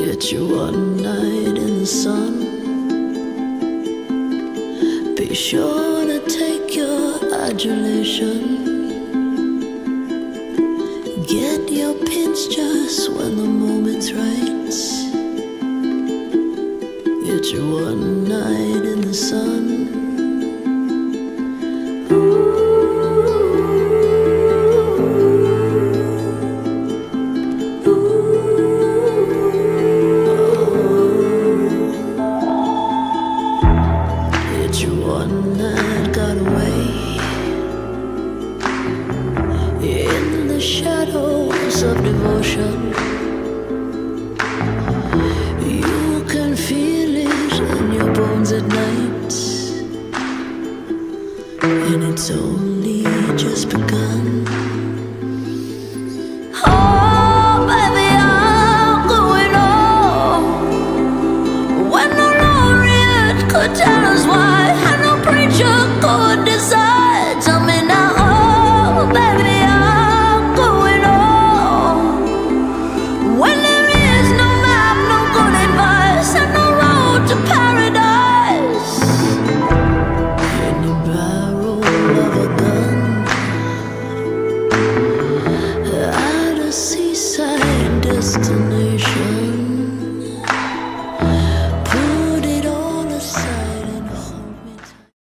It's your one night in the sun. Be sure to take your adulation. Get your pinch just when the moment's right. Get your one night in the sun. shadows of devotion. You can feel it in your bones at night, and it's only just begun. Oh, tell us why